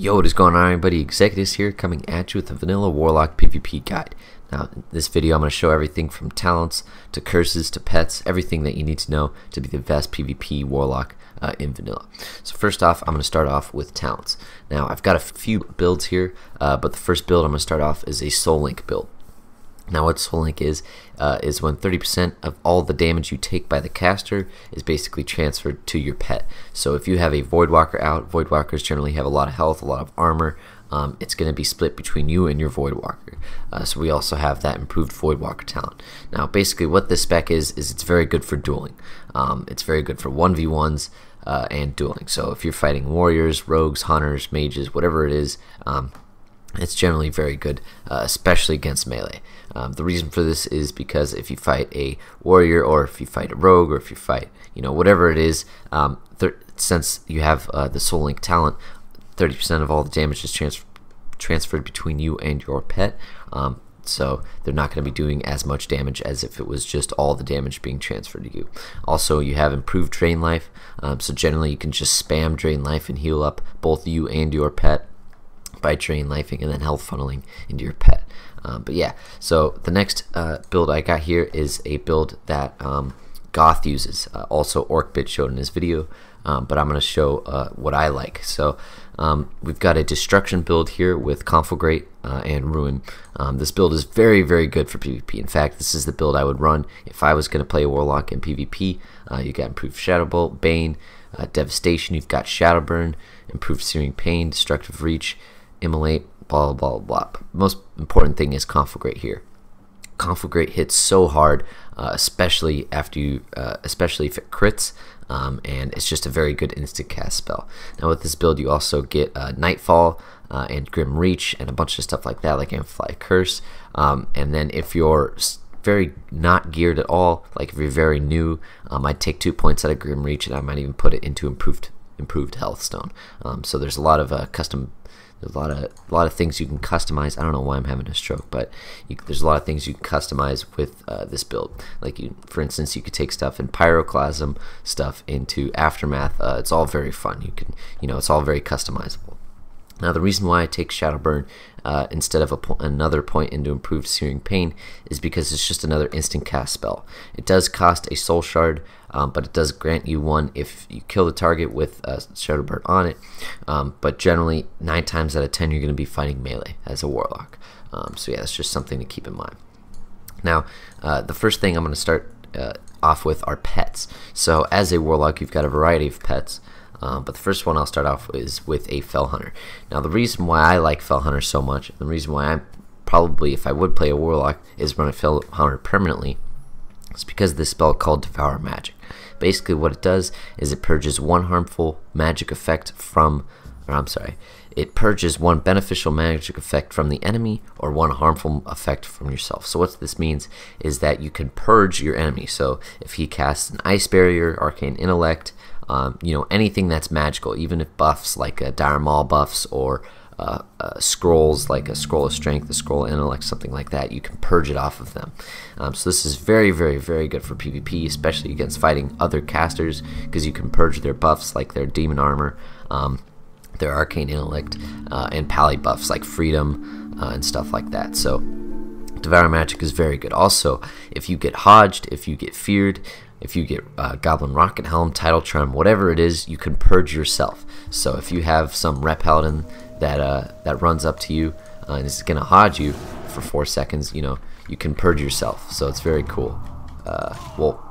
Yo, what is going on everybody? Executus here coming at you with a Vanilla Warlock PvP guide. Now, in this video I'm going to show everything from talents to curses to pets, everything that you need to know to be the best PvP Warlock uh, in Vanilla. So first off, I'm going to start off with talents. Now, I've got a few builds here, uh, but the first build I'm going to start off is a Soul Link build. Now what Soul Link is, uh, is when 30% of all the damage you take by the caster is basically transferred to your pet. So if you have a Voidwalker out, Voidwalkers generally have a lot of health, a lot of armor, um, it's going to be split between you and your Voidwalker. Uh, so we also have that improved Voidwalker talent. Now basically what this spec is, is it's very good for dueling. Um, it's very good for 1v1s uh, and dueling. So if you're fighting warriors, rogues, hunters, mages, whatever it is, um, it's generally very good, uh, especially against melee. Um, the reason for this is because if you fight a warrior, or if you fight a rogue, or if you fight, you know, whatever it is, um, since you have uh, the Soul Link talent, 30% of all the damage is trans transferred between you and your pet. Um, so they're not going to be doing as much damage as if it was just all the damage being transferred to you. Also, you have improved drain life, um, so generally you can just spam drain life and heal up both you and your pet by drain lifing and then health funneling into your pet. Um, but yeah, so the next uh, build I got here is a build that um, Goth uses. Uh, also, Orcbit showed in his video, um, but I'm going to show uh, what I like. So um, we've got a destruction build here with Conflagrate uh, and Ruin. Um, this build is very, very good for PvP. In fact, this is the build I would run if I was going to play Warlock in PvP. Uh, you got improved Shadow Bolt, Bane, Devastation. You've got Shadowburn, improved Searing Pain, Destructive Reach, Immolate, blah, blah, blah. Most important thing is Conflagrate here. Conflagrate hits so hard, uh, especially after you, uh, especially if it crits, um, and it's just a very good instant cast spell. Now with this build, you also get uh, Nightfall uh, and Grim Reach and a bunch of stuff like that, like Amplify Curse. Um, and then if you're very not geared at all, like if you're very new, um, I'd take two points out of Grim Reach and I might even put it into improved improved health stone. Um, so there's a lot of uh, custom a lot of a lot of things you can customize. I don't know why I'm having a stroke, but you, there's a lot of things you can customize with uh, this build. Like you, for instance, you could take stuff in Pyroclasm, stuff into Aftermath. Uh, it's all very fun. You can, you know, it's all very customizable. Now the reason why I take Shadowburn uh, instead of po another point into improved Searing Pain is because it's just another instant cast spell. It does cost a Soul Shard, um, but it does grant you one if you kill the target with a Shadowburn on it. Um, but generally, 9 times out of 10 you're going to be fighting melee as a Warlock. Um, so yeah, that's just something to keep in mind. Now, uh, the first thing I'm going to start uh, off with are pets. So as a Warlock, you've got a variety of pets. Um, but the first one I'll start off is with a Felhunter. Now the reason why I like Felhunter so much, the reason why I'm probably, if I would play a Warlock, is run a Fell Hunter permanently, is because of this spell called Devour Magic. Basically what it does is it purges one harmful magic effect from, or I'm sorry, it purges one beneficial magic effect from the enemy or one harmful effect from yourself. So what this means is that you can purge your enemy. So if he casts an ice barrier, arcane intellect, um, you know, anything that's magical, even if buffs like uh, Dire Maul buffs or uh, uh, scrolls like a scroll of strength, a scroll of intellect, something like that, you can purge it off of them. Um, so this is very, very, very good for PvP, especially against fighting other casters, because you can purge their buffs like their demon armor, um, their arcane intellect, uh, and pally buffs like freedom uh, and stuff like that. So Devour Magic is very good. Also, if you get hodged, if you get feared, if you get uh, Goblin Rocket Helm, Tidal Charm, whatever it is, you can purge yourself. So if you have some Ret Paladin that uh, that runs up to you uh, and is gonna hodge you for four seconds, you know, you can purge yourself. So it's very cool. Uh, well,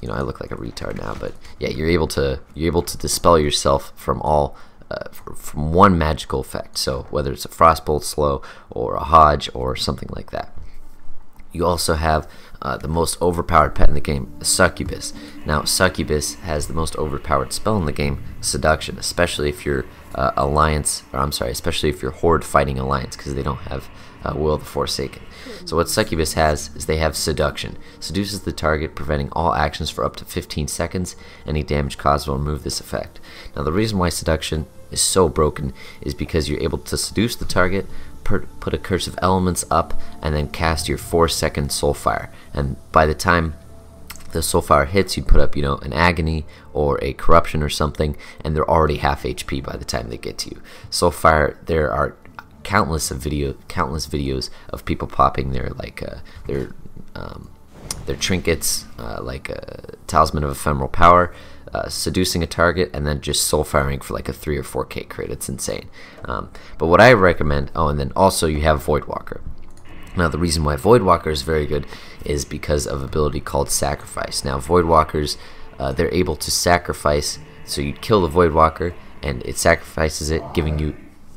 you know, I look like a retard now, but yeah, you're able to you're able to dispel yourself from all uh, from one magical effect. So whether it's a Frostbolt slow or a Hodge or something like that. You also have uh, the most overpowered pet in the game, Succubus. Now, Succubus has the most overpowered spell in the game, Seduction, especially if you're uh, Alliance, or I'm sorry, especially if you're Horde fighting Alliance, because they don't have uh, Will of the Forsaken. So what Succubus has is they have Seduction. Seduces the target, preventing all actions for up to 15 seconds. Any damage caused will remove this effect. Now, the reason why Seduction is so broken is because you're able to seduce the target, put a curse of elements up, and then cast your 4 second soul fire. And by the time the Soulfire hits, you put up, you know, an Agony or a Corruption or something, and they're already half HP by the time they get to you. Soulfire, there are countless of video, countless videos of people popping their like uh, their um, their trinkets, uh, like a Talisman of Ephemeral Power, uh, seducing a target, and then just soul firing for like a 3 or 4k crit. It's insane. Um, but what I recommend, oh, and then also you have Voidwalker. Now, the reason why Voidwalker is very good is because of ability called Sacrifice. Now, Voidwalkers, uh, they're able to sacrifice, so you kill the Voidwalker, and it sacrifices it, giving you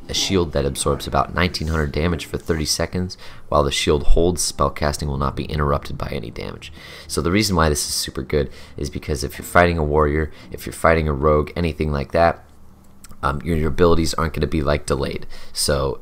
a shield that absorbs about 1900 damage for 30 seconds, while the shield holds, spellcasting will not be interrupted by any damage. So the reason why this is super good is because if you're fighting a warrior, if you're fighting a rogue, anything like that, um, your, your abilities aren't going to be like delayed. So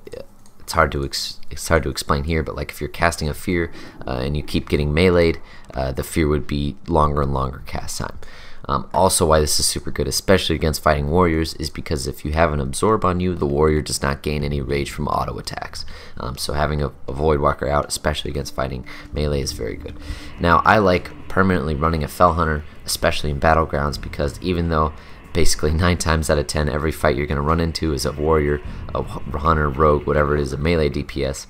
it's hard to it's hard to explain here, but like if you're casting a fear uh, and you keep getting meleeed, uh, the fear would be longer and longer cast time. Um, also, why this is super good, especially against fighting warriors, is because if you have an absorb on you, the warrior does not gain any rage from auto attacks. Um, so having a, a Voidwalker out, especially against fighting melee, is very good. Now, I like permanently running a Felhunter, especially in battlegrounds, because even though basically 9 times out of 10 every fight you're going to run into is a warrior, a hunter, rogue, whatever it is, a melee DPS,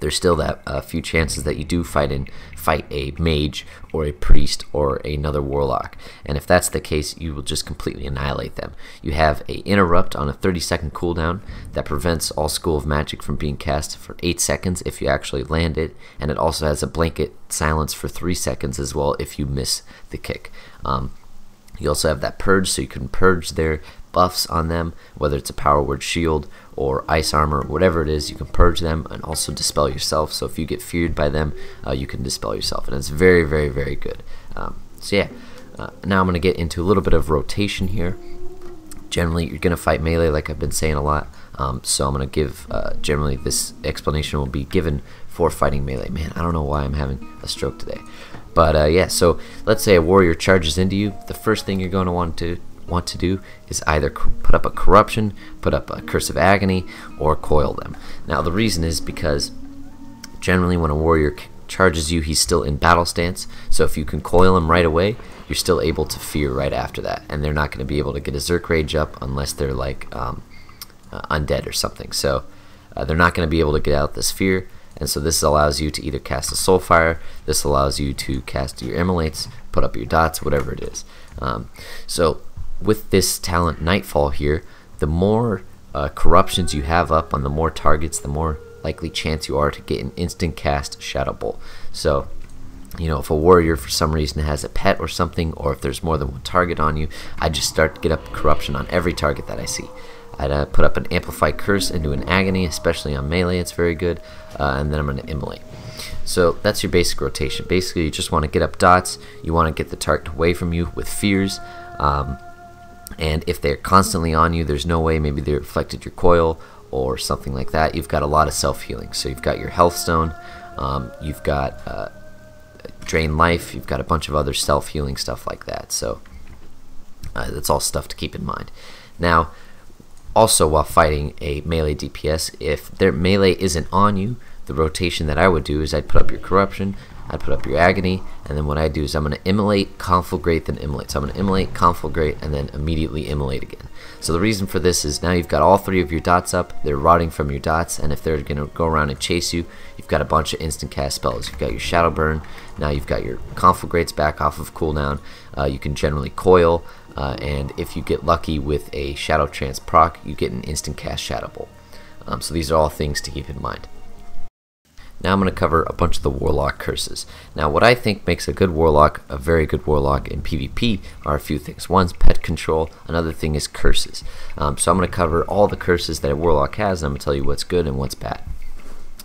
there's still that uh, few chances that you do fight in fight a mage or a priest or another warlock. And if that's the case you will just completely annihilate them. You have a interrupt on a 30 second cooldown that prevents all school of magic from being cast for 8 seconds if you actually land it. And it also has a blanket silence for 3 seconds as well if you miss the kick. Um, you also have that purge so you can purge their buffs on them, whether it's a power word shield or ice armor, whatever it is, you can purge them and also dispel yourself. So if you get feared by them, uh, you can dispel yourself, and it's very, very, very good. Um, so yeah, uh, now I'm going to get into a little bit of rotation here. Generally, you're going to fight melee, like I've been saying a lot. Um, so I'm going to give, uh, generally this explanation will be given for fighting melee. Man, I don't know why I'm having a stroke today. But uh, yeah, so let's say a warrior charges into you. The first thing you're going to want to want to do is either put up a corruption, put up a curse of agony, or coil them. Now the reason is because generally when a warrior charges you, he's still in battle stance. So if you can coil him right away, you're still able to fear right after that, and they're not going to be able to get a Zerk Rage up unless they're like um, uh, undead or something. So uh, they're not going to be able to get out this fear. And so this allows you to either cast a Soulfire, this allows you to cast your Immolates, put up your dots, whatever it is. Um, so with this talent Nightfall here, the more uh, corruptions you have up on the more targets, the more likely chance you are to get an instant cast Shadow Bolt. So, you know, if a warrior for some reason has a pet or something, or if there's more than one target on you, I just start to get up corruption on every target that I see. I'd uh, put up an Amplify Curse into an Agony, especially on melee, it's very good, uh, and then I'm going to Immolate. So that's your basic rotation. Basically, you just want to get up dots, you want to get the target away from you with fears, um, and if they're constantly on you there's no way maybe they reflected your coil or something like that. You've got a lot of self-healing. So you've got your health stone um, you've got uh, drain life you've got a bunch of other self-healing stuff like that. So uh, that's all stuff to keep in mind. Now also while fighting a melee DPS if their melee isn't on you the rotation that I would do is I'd put up your corruption I put up your agony, and then what I do is I'm going to immolate, conflagrate, then immolate. So I'm going to immolate, conflagrate, and then immediately immolate again. So the reason for this is now you've got all three of your dots up, they're rotting from your dots, and if they're going to go around and chase you, you've got a bunch of instant cast spells. You've got your Shadow Burn, now you've got your conflagrates back off of cooldown, uh, you can generally coil, uh, and if you get lucky with a Shadow Trance proc, you get an instant cast Shadow Bolt. Um, so these are all things to keep in mind. Now I'm going to cover a bunch of the Warlock curses. Now what I think makes a good Warlock a very good Warlock in PvP are a few things. One's pet control, another thing is curses. Um, so I'm going to cover all the curses that a Warlock has and I'm going to tell you what's good and what's bad.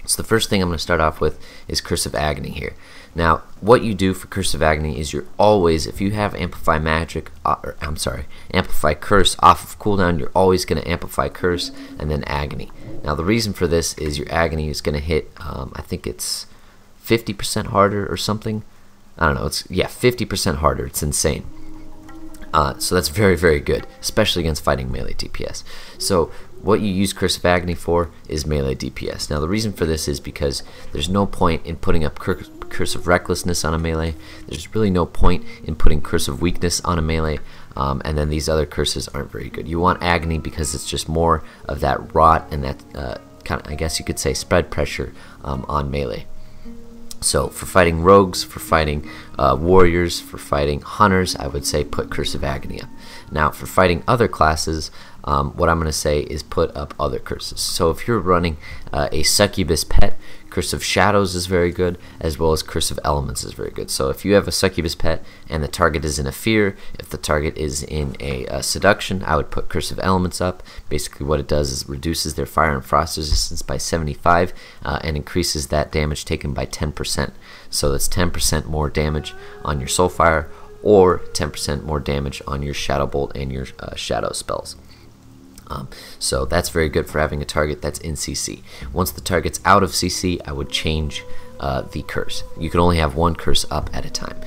So the first thing I'm going to start off with is Curse of Agony here. Now, what you do for Curse of Agony is you're always, if you have Amplify Magic, uh, or, I'm sorry, Amplify Curse off of cooldown, you're always going to Amplify Curse and then Agony. Now, the reason for this is your Agony is going to hit, um, I think it's 50% harder or something. I don't know, it's, yeah, 50% harder. It's insane. Uh, so that's very, very good, especially against fighting melee DPS. So what you use Curse of Agony for is melee DPS. Now the reason for this is because there's no point in putting up Curse of Recklessness on a melee. There's really no point in putting Curse of Weakness on a melee. Um, and then these other curses aren't very good. You want Agony because it's just more of that rot and that uh, kind of, I guess you could say, spread pressure um, on melee. So for fighting rogues, for fighting uh, warriors, for fighting hunters, I would say put Curse of Agony up. Now for fighting other classes, um, what I'm going to say is put up other curses. So if you're running uh, a succubus pet, Curse of Shadows is very good, as well as Curse of Elements is very good. So if you have a Succubus pet and the target is in a Fear, if the target is in a, a Seduction, I would put Curse of Elements up. Basically what it does is reduces their Fire and Frost resistance by 75 uh, and increases that damage taken by 10%. So that's 10% more damage on your Soulfire or 10% more damage on your Shadow Bolt and your uh, Shadow spells. Um, so that's very good for having a target that's in CC. Once the target's out of CC, I would change uh, the curse. You can only have one curse up at a time.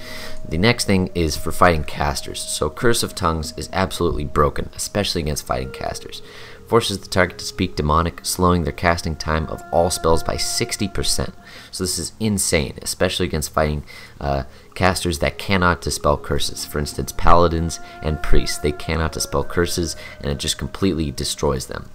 The next thing is for fighting casters. So Curse of Tongues is absolutely broken, especially against fighting casters forces the target to speak demonic, slowing their casting time of all spells by 60%. So this is insane, especially against fighting uh, casters that cannot dispel curses. For instance, paladins and priests, they cannot dispel curses, and it just completely destroys them.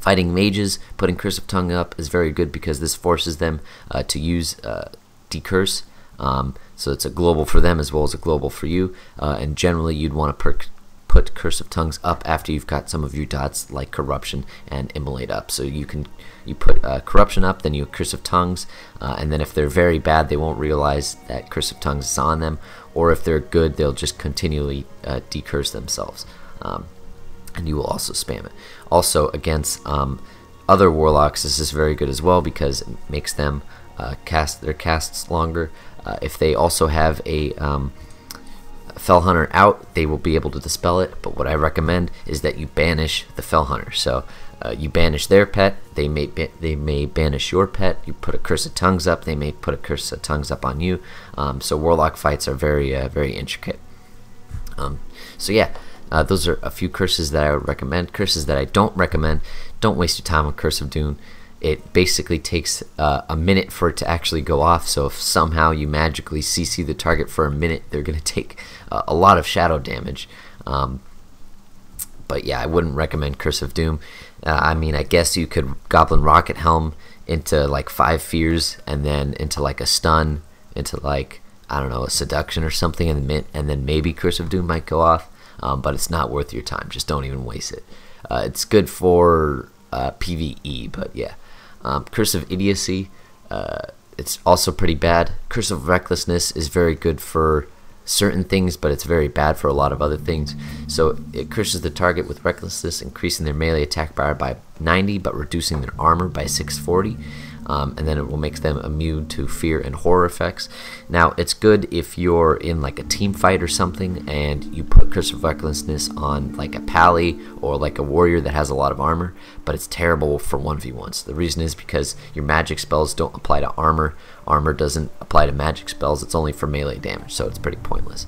Fighting mages, putting Curse of Tongue up is very good because this forces them uh, to use uh, Decurse. Um, so it's a global for them as well as a global for you. Uh, and generally, you'd want to perk put Curse of Tongues up after you've got some of your dots like Corruption and Immolate up. So you can you put uh, Corruption up, then you Curse of Tongues, uh, and then if they're very bad, they won't realize that Curse of Tongues is on them, or if they're good, they'll just continually uh, decurse themselves. Um, and you will also spam it. Also, against um, other warlocks, this is very good as well because it makes them uh, cast their casts longer. Uh, if they also have a um, Felhunter out, they will be able to dispel it. But what I recommend is that you banish the Felhunter. So uh, you banish their pet, they may they may banish your pet. You put a curse of tongues up, they may put a curse of tongues up on you. Um, so warlock fights are very uh, very intricate. Um, so yeah, uh, those are a few curses that I would recommend. Curses that I don't recommend. Don't waste your time on Curse of Doom it basically takes uh, a minute for it to actually go off. So if somehow you magically CC the target for a minute, they're going to take uh, a lot of shadow damage. Um, but yeah, I wouldn't recommend Curse of Doom. Uh, I mean, I guess you could Goblin Rocket Helm into like five fears, and then into like a stun, into like I don't know a seduction or something, and then and then maybe Curse of Doom might go off. Um, but it's not worth your time. Just don't even waste it. Uh, it's good for uh, PVE, but yeah. Um, Curse of Idiocy, uh, it's also pretty bad. Curse of Recklessness is very good for certain things, but it's very bad for a lot of other things. So it curses the target with Recklessness, increasing their melee attack power by 90, but reducing their armor by 640 um, and then it will make them immune to fear and horror effects. Now, it's good if you're in like a team fight or something and you put Curse of Recklessness on like a pally or like a warrior that has a lot of armor, but it's terrible for 1v1s. The reason is because your magic spells don't apply to armor, armor doesn't apply to magic spells, it's only for melee damage, so it's pretty pointless.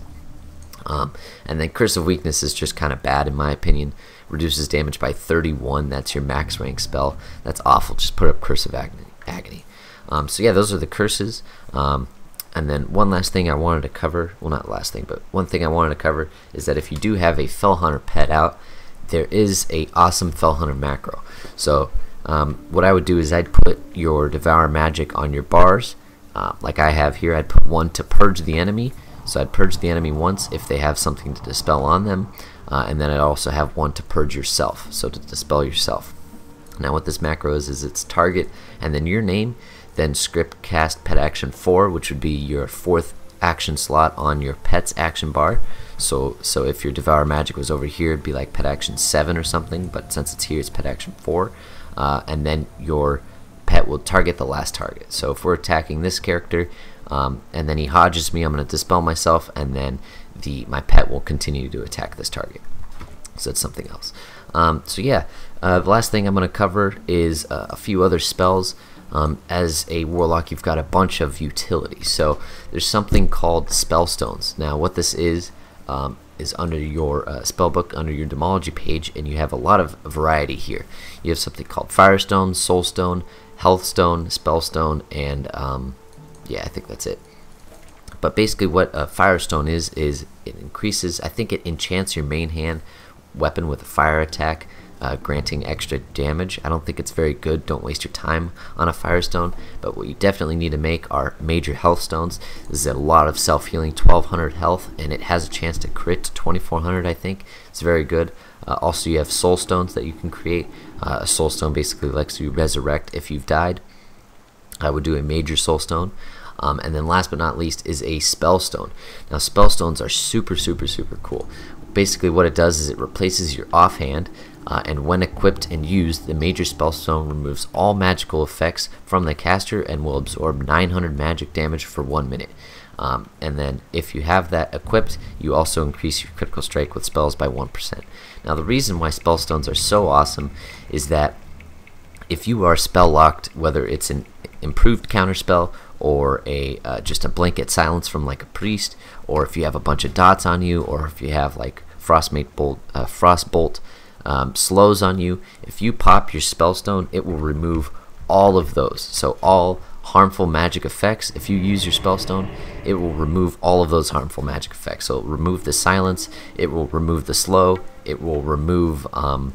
Um, and then Curse of Weakness is just kind of bad in my opinion. Reduces damage by 31. That's your max rank spell. That's awful. Just put up Curse of Agony agony. Um, so yeah, those are the curses. Um, and then one last thing I wanted to cover, well not last thing, but one thing I wanted to cover is that if you do have a Felhunter pet out, there is a awesome Felhunter macro. So um, what I would do is I'd put your Devour Magic on your bars, uh, like I have here. I'd put one to purge the enemy, so I'd purge the enemy once if they have something to dispel on them, uh, and then I'd also have one to purge yourself, so to dispel yourself. Now what this macro is, is its target and then your name, then script cast pet action 4, which would be your fourth action slot on your pet's action bar. So so if your Devour Magic was over here, it'd be like pet action 7 or something, but since it's here, it's pet action 4. Uh, and then your pet will target the last target. So if we're attacking this character, um, and then he hodges me, I'm going to dispel myself, and then the my pet will continue to attack this target. So that's something else. Um, so yeah, uh, the last thing I'm going to cover is uh, a few other spells. Um, as a warlock, you've got a bunch of utilities. So there's something called spellstones. Now, what this is um, is under your uh, spellbook, under your demology page, and you have a lot of variety here. You have something called Firestone, Soulstone, Healthstone, Spellstone, and um, yeah, I think that's it. But basically, what a Firestone is is it increases. I think it enchants your main hand weapon with a fire attack, uh, granting extra damage. I don't think it's very good. Don't waste your time on a Firestone. But what you definitely need to make are major health stones. This is a lot of self healing, 1200 health, and it has a chance to crit to 2400. I think it's very good. Uh, also, you have soul stones that you can create. Uh, a soul stone basically lets you resurrect if you've died. I would do a major soul stone. Um, and then last but not least is a spell stone. Now spell stones are super super super cool. Basically what it does is it replaces your offhand uh, and when equipped and used the major Spellstone removes all magical effects from the caster and will absorb 900 magic damage for one minute. Um, and then if you have that equipped, you also increase your critical strike with spells by 1%. Now the reason why Spellstones are so awesome is that if you are spell locked, whether it's an improved counterspell or a uh, just a blanket silence from like a priest, or if you have a bunch of dots on you, or if you have like frostmate bolt, uh, frostbolt um, slows on you, if you pop your spellstone, it will remove all of those. So all harmful magic effects. If you use your spellstone, it will remove all of those harmful magic effects. So remove the silence, it will remove the slow, it will remove um,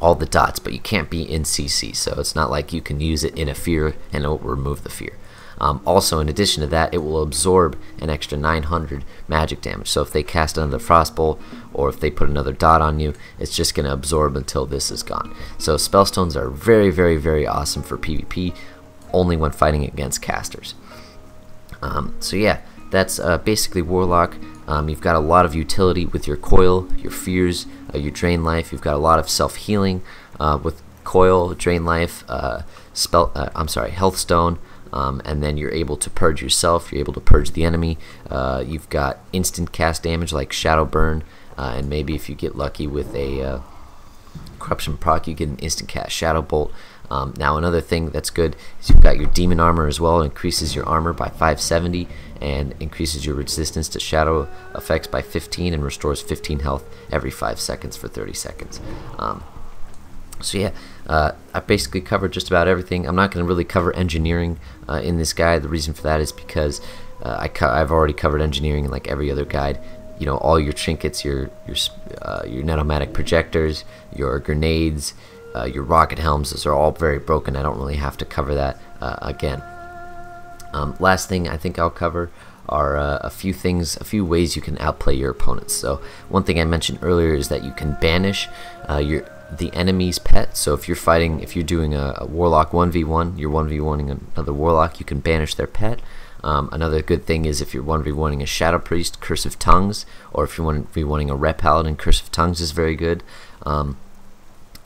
all the dots, but you can't be in CC. So it's not like you can use it in a fear and it will remove the fear. Um, also, in addition to that, it will absorb an extra 900 magic damage. So if they cast another Frostbolt, or if they put another dot on you, it's just going to absorb until this is gone. So Spellstones are very, very, very awesome for PvP, only when fighting against casters. Um, so yeah, that's uh, basically Warlock. Um, you've got a lot of utility with your coil, your fears, uh, your drain life. You've got a lot of self healing uh, with coil, drain life, uh, spell. Uh, I'm sorry, health stone. Um, and then you're able to purge yourself. You're able to purge the enemy. Uh, you've got instant cast damage like Shadow Burn, and maybe if you get lucky with a corruption proc, you get an instant cast Shadow Bolt. Um, now another thing that's good is you've got your demon armor as well. It increases your armor by 570 and increases your resistance to shadow effects by 15 and restores 15 health every 5 seconds for 30 seconds. Um, so yeah, uh, I basically covered just about everything. I'm not going to really cover engineering uh, in this guide. The reason for that is because uh, I have already covered engineering in like every other guide. You know, all your trinkets, your your uh, your Net-o-Matic projectors, your grenades, uh, your rocket helms, those are all very broken. I don't really have to cover that uh, again. Um, last thing I think I'll cover are uh, a few things, a few ways you can outplay your opponents. So one thing I mentioned earlier is that you can banish uh, your the enemy's pet. So if you're fighting, if you're doing a, a warlock 1v1, you're 1v1ing another warlock, you can banish their pet. Um, another good thing is if you're 1v1ing a Shadow Priest, Curse of Tongues, or if you're 1v1ing a Ret Paladin, Curse of Tongues is very good. Um,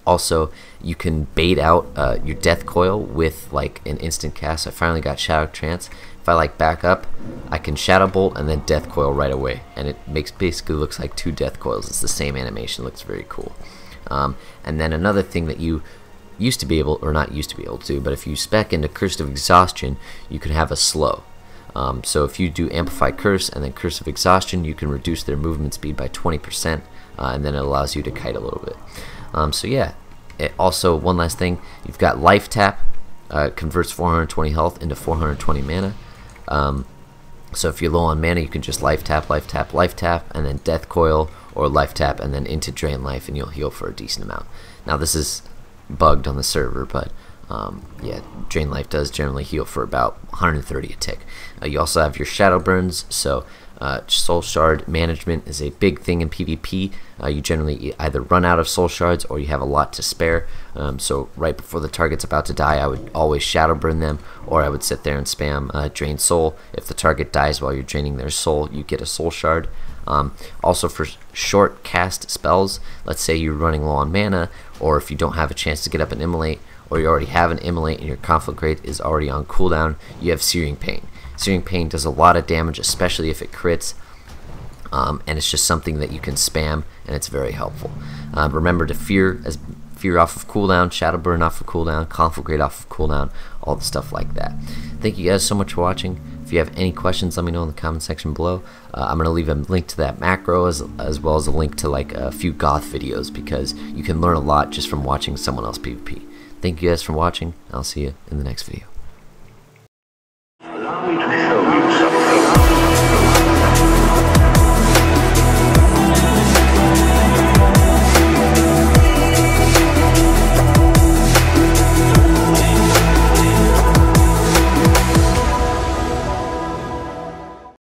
also, you can bait out uh, your Death Coil with like an instant cast. I finally got Shadow Trance. If I like back up, I can Shadow Bolt and then Death Coil right away, and it makes basically looks like two Death Coils. It's the same animation. It looks very cool. Um, and then another thing that you used to be able, or not used to be able to, but if you spec into Curse of Exhaustion, you can have a slow. Um, so if you do Amplify Curse and then Curse of Exhaustion, you can reduce their movement speed by 20%, uh, and then it allows you to kite a little bit. Um, so yeah, it also one last thing, you've got Life Tap, uh, converts 420 health into 420 mana. Um, so if you're low on mana, you can just Life Tap, Life Tap, Life Tap, and then Death Coil, or Life Tap, and then into Drain Life, and you'll heal for a decent amount. Now this is bugged on the server, but um, yeah, Drain Life does generally heal for about 130 a tick. Uh, you also have your Shadow Burns, so uh, soul shard management is a big thing in PvP. Uh, you generally either run out of soul shards or you have a lot to spare. Um, so right before the target's about to die, I would always shadow burn them, or I would sit there and spam uh, drain soul. If the target dies while you're draining their soul, you get a soul shard. Um, also for short cast spells, let's say you're running low on mana, or if you don't have a chance to get up and immolate, or you already have an immolate and your conflagrate is already on cooldown, you have Searing Pain. Searing Pain does a lot of damage, especially if it crits. Um, and it's just something that you can spam, and it's very helpful. Um, remember to fear as fear off of cooldown, shadow burn off of cooldown, conflagrate off of cooldown, all the stuff like that. Thank you guys so much for watching. If you have any questions, let me know in the comment section below. Uh, I'm gonna leave a link to that macro as as well as a link to like a few goth videos because you can learn a lot just from watching someone else PvP. Thank you guys for watching. I'll see you in the next video.